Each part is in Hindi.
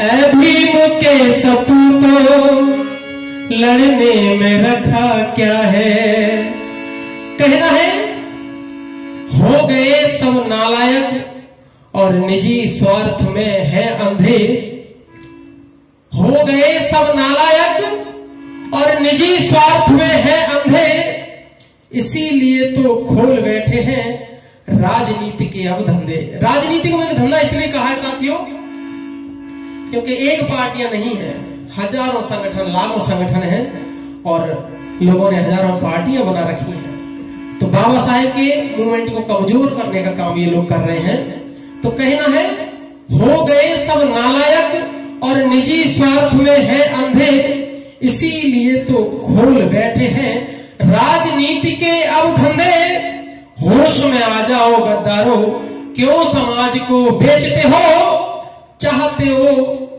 भीम के सपूतों, लड़ने में रखा क्या है? कहना है, हो गए सब नालायक और निजी स्वार्थ में है अंधे। हो गए सब नालायक और निजी स्वार्थ में है अंधे। इसीलिए तो खोल बैठे हैं राजनीति के अब धंधे राजनीति को मैंने धंधा इसलिए कहा है साथियों क्योंकि एक पार्टियाँ नहीं है, हज़ारों संगठन, लाखों संगठन है और लोगों ने हज़ारों पार्टियाँ बना रखी हैं। तो बाबा साहेब के मूवमेंट को कमज़ोर करने का काम ये लोग कर रहे हैं। तो कहना है, हो गए सब नालायक और निजी स्वार्थ में है अंधे, इसीलिए तो खोल बैठे हैं। राजनीति के अब धंधे, होश में आ जाओ गद्दारो, क्यों समाज को बेचते हो? चाहते हो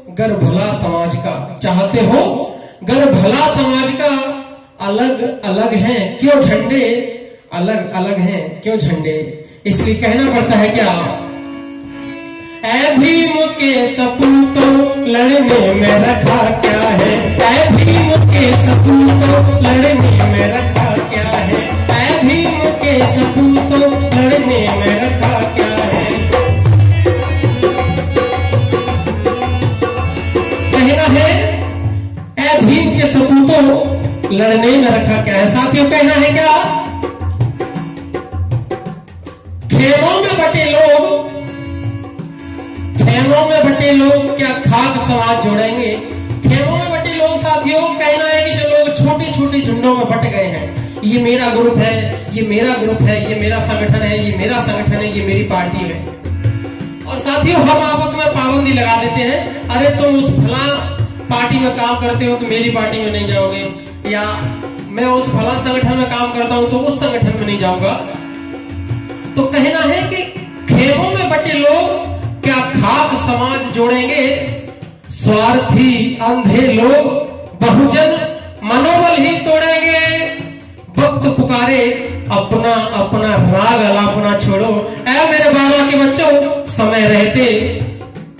गर भला समाज का? चाहते हो? गर भला समाज का अलग अलग हैं, क्यों झंडे? अलग अलग हैं, क्यों झंडे? इसलिए कहना पड़ता है क्या? ऐ भीम के सपूतों लड़ने में रखा क्या है? ऐ भीम के सपूतों लड़ने में रखा क्या है? ऐ भीम के सपूतों लड़ने में रखा कहना है, ऐ भीम के सपूतों, लड़ने में रखा क्या है? साथियों, कहना है क्या? खेमों में बटे लोग, खेमों में बटे लोग क्या खाक समाज जोड़ेंगे? खेमों में बटे लोग, साथियों, कहना है कि जो लोग छोटे छोटे झुंडों में बट गए हैं, ये मेरा ग्रुप है, ये मेरा ग्रुप है, ये मेरा संगठन है, ये मेरा संगठन है, ये मेरी पार्टी है। और साथियों, हम आपस में पाबंदी लगा देते हैं। अरे तुम उस फला पार्टी में काम करते हो तो मेरी पार्टी में नहीं जाओगे। या मैं उस फला संगठन में काम करता हूँ तो उस संगठन में नहीं जाऊँगा। तो कहना है कि खेमों में बटे लोग क्या खाक समाज जोड़ेंगे? स्वार्थी, अंधे लोग बहुजन मनोबल ही तोड़ेंगे। वक्त पुकारे अपना अपना राग अलापना छोड़ो। ऐ मेरे बाबा के बच्चों, समय रहते,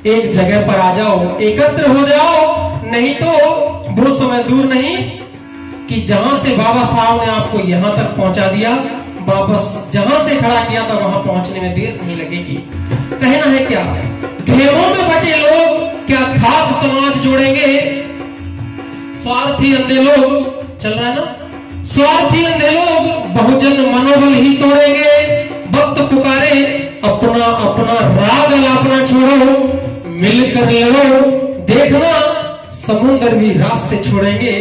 एक जगह पर आ जाओ, एकत्र हो जाओ, नहीं तो वो समय दूर नहीं कि जहाँ से बाबा साहब ने आपको यहाँ तक पहुँचा दिया, वापस जहाँ से खड़ा किया था, वहाँ पहुँचने में देर नहीं लगेगी। कहना है क्या? खेमों में बटे लोग, क्या खाक समाज जोड़ेंगे? स्वार्थी अंधे लोग, चल रहा है ना? स्वार्थी अंधे लोग बहुजन मनोबल ही तोड़ेंगे। वक्त पुकारे, अपना अपना राग अलापना छोड़ो, मिलकर लड़ो। देखना समुन्द्र भी रास्ते छोड़ेंगे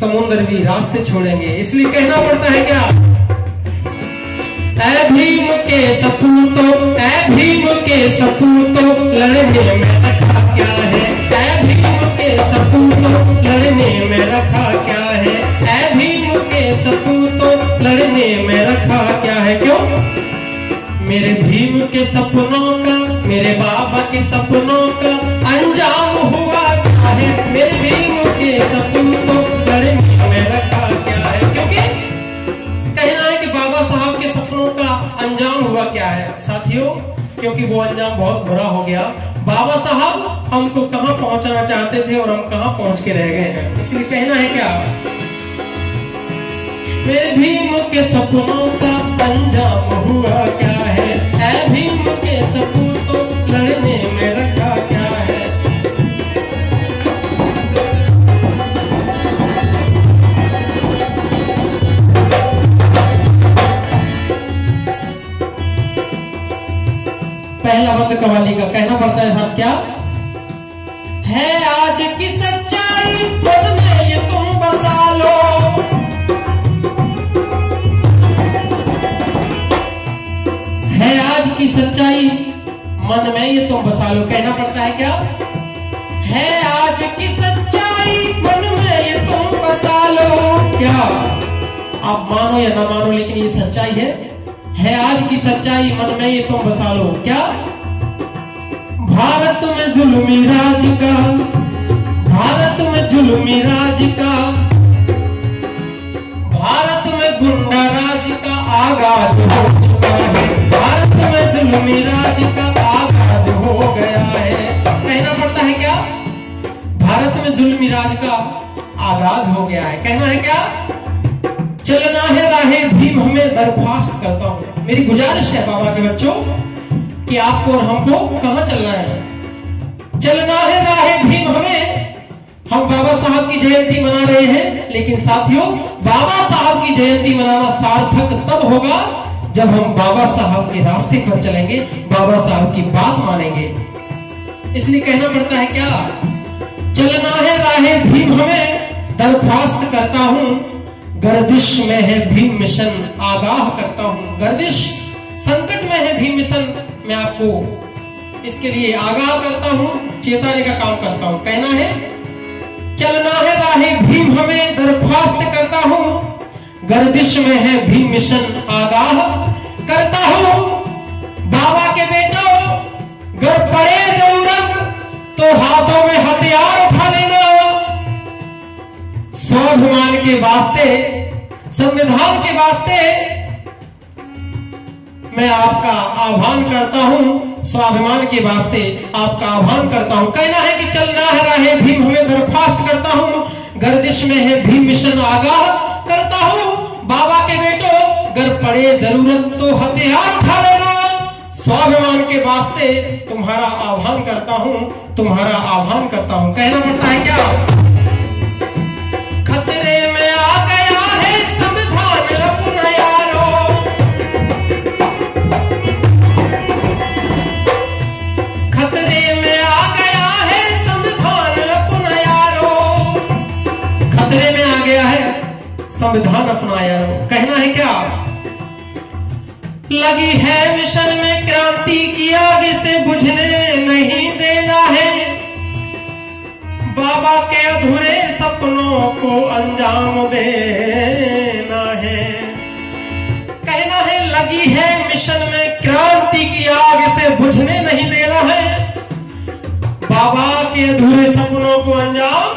समुन्द्र भी रास्ते छोड़ेंगे। इसलिए कहना पड़ता है क्या? ऐ भीम के सपूतों, ऐ भीम के सपूतों, लड़ने में रखा क्या है? ऐ भीम के सपूतों, लड़ने में रखा भीम के सपूतों लड़ने में रखा क्या है क्यों? मेरे भीम के सपनों का, मेरे बाबा के सपनों का अंजाम हुआ क्या है? मेरे भीम के सपूतों लड़ने में रखा क्या है? क्योंकि कहना है कि बाबा साहब के सपनों का अंजाम हुआ क्या है? साथियों, क्योंकि वो अंजाम बहुत बुरा हो गया। बाबा साहब हमको कहाँ पहुंचाना चाहते थे और हम कहाँ पहुँच के रह गए हैं? इसलिए कहना है क्या? मेरे भीम के सपनों का अंजाम हुआ क्या है? ऐ भीम के सपूतों लड़ने में रखा क्या है? पहला वक्त कवाली का कहना पड़ता है साहब क्या? है आज की सच्चाई पद में है आज की सच्चाई। मन में ये तुम बसा लो, कहना पड़ता है क्या? है आज की सच्चाई, मन में ये तुम बसा लो। क्या? आप मानो या ना मानो, लेकिन ये सच्चाई है। है आज की सच्चाई, मन में ये तुम बसा लो। क्या? भारत में जुल्मी राज का, भारत में जुल्मी राज का, भारत में गुंडा राज का आगाज़ हो चुका है। भारत में जुल्मी राज का आगाज़ हो गया है। कहना पड़ता है क्या? जुल्मी राज का आगाज़ हो गया है। कहना है क्या? चलना है राहे, भीम हमें दरख्वास्त करता हूँ। मेरी गुजारिश है बाबा के बच्चों, कि आपको और हमको कहा चलना है? चलना है राहे, भीम हमें। हम बाबा साहब की जयंती मना रहे हैं, लेकिन साथियों, बाबा साहब की जयंती मनाना सार्थक तब होगा जब हम बाबा साहब के रास्ते पर चलेंगे, बाबा साहब की बात मानेंगे। इसलिए कहना पड़ता है क्या? चलना है राहे भीम हमें, दरख्वास्त करता हूँ। गर्दिश में है भीम मिशन, आगाह करता हूँ। गर्दिश, संकट में है भीम मिशन, मैं आपको इसके लिए आगाह करता हूँ, चेताने का काम करता हूँ। कहना है, चलना है राहे भीम हमें, दरख्वास्त करता हूँ। गर्दिश में है भी मिशन आगाह। करता हूँ, बाबा के बेटो, गर पड़े ज़रूरत तो हाथों में हथियार उठा लेना। स्वाभिमान के वास्ते, संविधान के वास्ते मैं आपका आह्वान करता हूँ, स्वाभिमान के वास्ते आपका आह्वान करता हूँ। कहना है कि चल रहा रहे, भीम हमें दरख्वास्त करता हूँ। गर्दिश में है भीम मिशन आगाह। करता हूँ बाबा के बेटो, अगर पड़े ज़रूरत तो हथियार उठा लेना। स्वाभिमान के वास्ते तुम्हारा आह्वान करता हूँ, तुम्हारा आह्वान करता हूँ। कहना पड़ता है क्या? खतरे में आ गया है संविधान अपना यारो। खतरे में आ गया है संविधान अपना यारो। खतरे में आ गया है संविधान अपनाया। कहना है क्या? लगी है मिशन में क्रांति की आग से बुझने नहीं देना है। बाबा के अधूरे सपनों को अंजाम देना है। कहना है, लगी है मिशन में क्रांति की आग से बुझने नहीं देना है। बाबा के अधूरे सपनों को अंजाम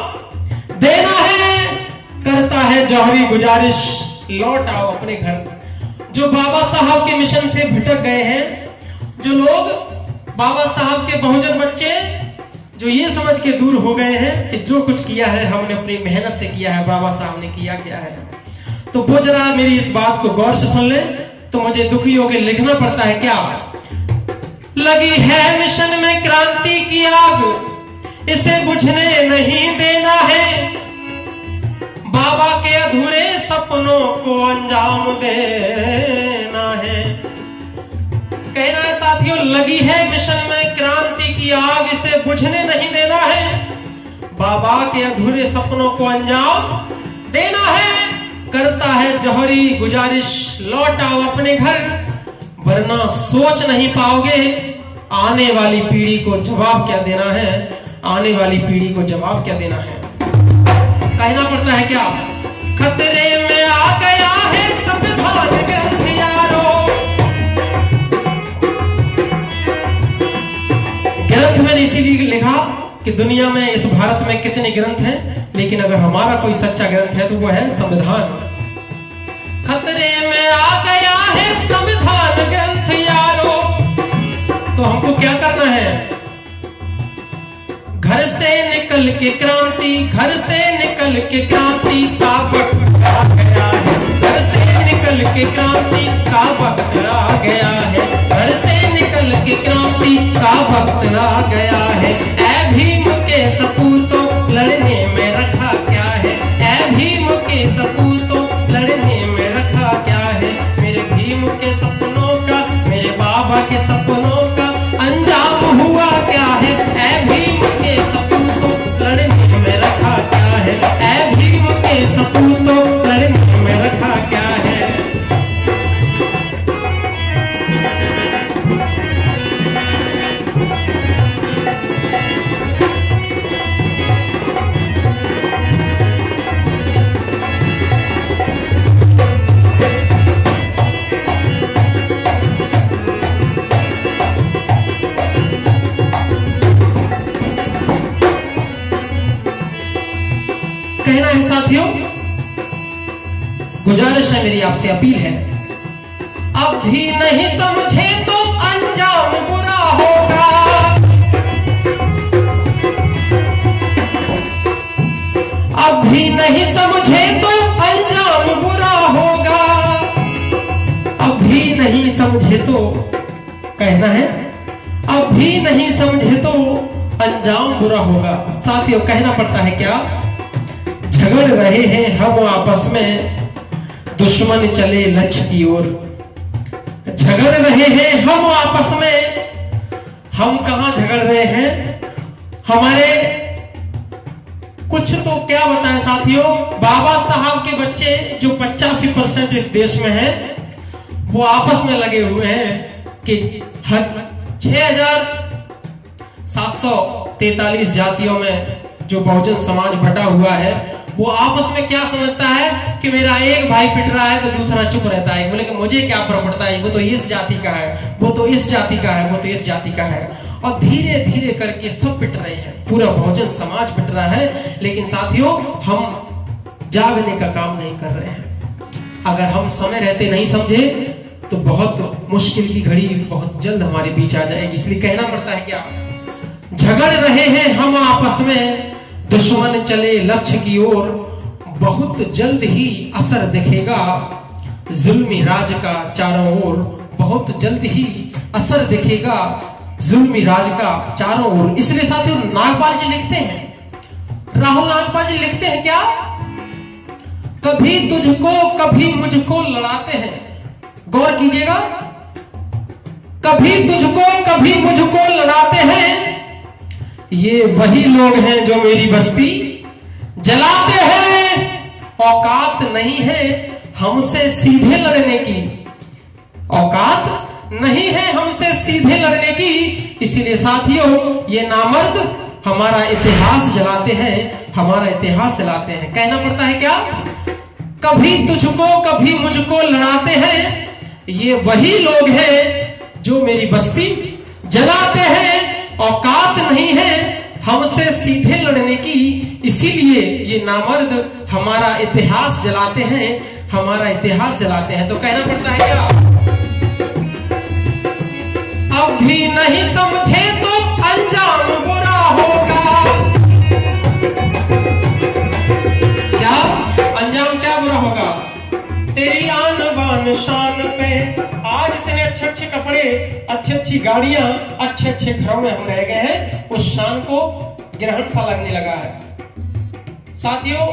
देना है। करता है जौहरी गुजारिश, लौट आओ अपने घर जो बाबा साहब के मिशन से भटक गए हैं, जो लोग बाबा साहब के बहुजन बच्चे, जो ये समझ के दूर हो गए हैं कि जो कुछ किया है, हमने अपनी मेहनत से किया है, बाबा साहब ने किया क्या है। तो वो जरा मेरी इस बात को गौर से सुन ले तो मुझे दुखी होकर लिखना पड़ता है क्या? लगी है मिशन में क्रांति की आग, इसे बुझने नहीं देना है। बाबा के अधूरे सपनों को अंजाम देना है। कहना है साथियों, लगी है मिशन में क्रांति की आग, इसे बुझने नहीं देना है। बाबा के अधूरे सपनों को अंजाम देना है। करता है जौहरी गुजारिश लौट आओ अपने घर, वरना सोच नहीं पाओगे। आने वाली पीढ़ी को जवाब क्या देना है? आने वाली पीढ़ी को जवाब क्या देना है? कहना पड़ता है क्या? खतरे में आ गया है संविधान ग्रंथ यारो ग्रंथ मैंने इसीलिए लिखा कि दुनिया में, इस भारत में कितने ग्रंथ हैं, लेकिन अगर हमारा कोई सच्चा ग्रंथ है तो वो है संविधान। खतरे में आ गया है संविधान ग्रंथ यारो तो हमको क्या करना है? घर से निकल के क्रांति, घर से निकल के क्रांति का वक्त आ गया है। घर से निकल के क्रांति का वक्त आ गया है। घर से गुजारिश है मेरी आपसे, अपील है। अब भी नहीं समझे तो अंजाम बुरा होगा। अब भी नहीं समझे तो अंजाम बुरा होगा। अभी नहीं समझे तो कहना है अभी नहीं समझे तो अंजाम बुरा होगा। साथियों, कहना पड़ता है क्या? झगड़ रहे हैं हम आपस में। दुश्मन चले लक्ष्य की ओर। झगड़ रहे हैं हम आपस में। हम कहा झगड़ रहे हैं? हमारे कुछ तो क्या बताएँ साथियों? बाबा साहब के बच्चे जो पचासी परसेंट इस देश में हैं, वो आपस में लगे हुए हैं कि हर छह हज़ार सात सौ तैतालीस जातियों में जो बहुजन समाज बटा हुआ है वो आपस में क्या समझता है कि मेरा एक भाई पिट रहा है तो दूसरा चुप रहता है? बोले कि मुझे क्या फ़र्क पड़ता है? वो तो इस जाति का है। वो तो इस जाति का है। वो तो इस जाति का है। और धीरे धीरे करके सब पिट रहे हैं। पूरा बहुजन समाज पिट रहा है। लेकिन साथियों, हम जागने का काम नहीं कर रहे हैं। अगर हम समय रहते नहीं समझे तो बहुत मुश्किल की घड़ी बहुत जल्द हमारे बीच आ जाएगी। इसलिए कहना पड़ता है क्या झगड़ रहे हैं हम आपस में। दुश्मन चले लक्ष्य की ओर, बहुत जल्द ही असर दिखेगा। जुल्मी राज का चारों ओर, बहुत जल्द ही असर दिखेगा। जुल्मी राज का चारों ओर। इसलिए साथियों, नागपाल जी लिखते हैं। राहुल नागपाल जी लिखते हैं क्या? कभी तुझको, कभी मुझको लड़ाते हैं। गौर कीजिएगा। कभी तुझको, कभी मुझको लड़ाते हैं। ये वही लोग हैं जो मेरी बस्ती जलाते हैं। औकात नहीं है हमसे सीधे लड़ने की। औकात नहीं है हमसे सीधे लड़ने की। इसीलिए साथियों, ये नामर्द हमारा इतिहास जलाते हैं, हमारा इतिहास जलाते हैं। कहना पड़ता है क्या? कभी तुझको, कभी मुझको लड़ाते हैं। ये वही लोग हैं जो मेरी बस्ती जलाते हैं। औकात नहीं है हमसे सीधे लड़ने की, इसीलिए ये नामर्द हमारा इतिहास जलाते हैं, हमारा इतिहास जलाते हैं। तो कहना पड़ता है क्या? अब भी नहीं समझे तो अंजाम बुरा होगा। क्या? अंजाम क्या बुरा होगा? तेरी आन बान शान पे कपड़े अच्छी अच्छी गाड़ियाँ, अच्छे अच्छे घरों में हम रह गए हैं, उस शान को ग्रहण सा लगने लगा है। साथियों,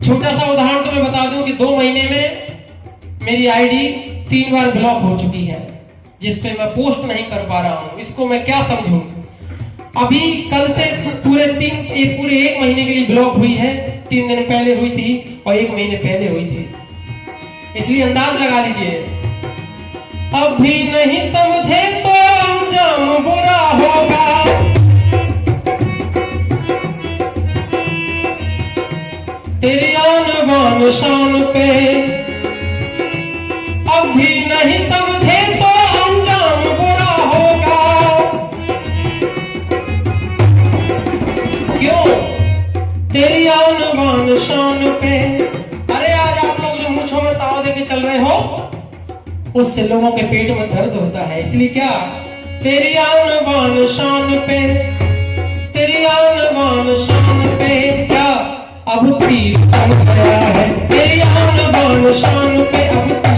छोटा सा उदाहरण तो मैं बता दूँ कि दो महीने में मेरी आईडी तीन बार ब्लॉक हो चुकी है जिसपे मैं पोस्ट नहीं कर पा रहा हूँ। इसको मैं क्या समझू? अभी कल से पूरे तीन एक पूरे एक महीने के लिए ब्लॉक हुई है। तीन दिन पहले हुई थी और एक महीने पहले हुई थी। इसलिए अंदाज लगा लीजिए अभी नहीं समझे तो अंजाम बुरा होगा। तेरी आन बान शान पे अभी नहीं समझे तो अंजाम बुरा होगा। क्यों? तेरी आन बान शान पे उससे लोगों के पेट में दर्द होता है। इसलिए क्या? तेरी आन बान शान पे, तेरी आन बान शान पे क्या? अब तीर है। तेरी आन बान शान पे अब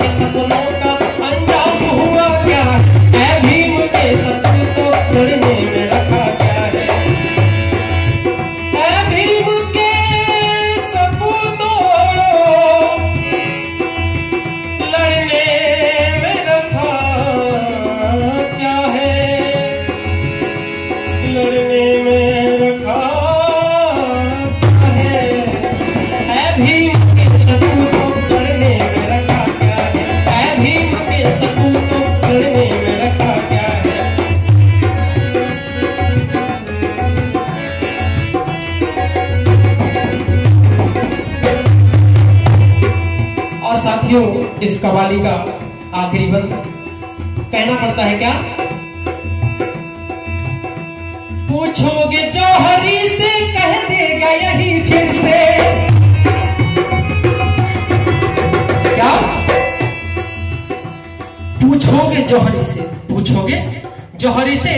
बाबा के साथियों, इस कवाली का आखिरी बंद कहना पड़ता है क्या? पूछोगे जौहरी से कह देगा यही फिर से। क्या? पूछोगे जौहरी से, पूछोगे? जौहरी से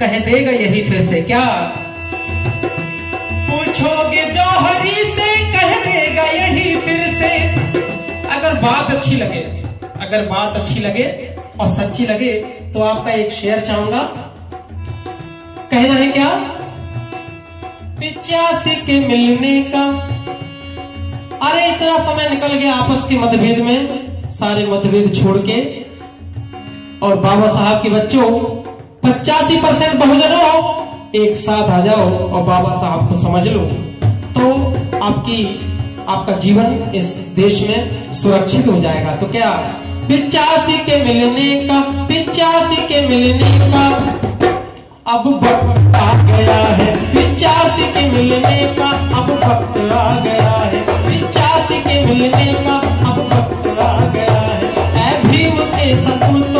कह देगा यही फिर से। क्या? बात अच्छी लगे, अगर बात अच्छी लगे और सच्ची लगे तो आपका एक शेयर चाहूँगा। कहना है क्या? पिचासी के मिलने का। अरे, इतना समय निकल गया आपस के मतभेद में, सारे मतभेद छोड़ के। और बाबा साहब के बच्चों, पचासी परसेंट बहुजन हो, एक साथ आ जाओ और बाबा साहब को समझ लो। तो आपकी आपका जीवन इस देश में सुरक्षित हो जाएगा। तो क्या पिचासी के मिलने का, पिचासी के मिलने का अब वक्त आ गया है। पिचासी के मिलने का अब वक्त आ गया है। पिचासी के मिलने का अब वक्त आ गया है। भीम के सपूतों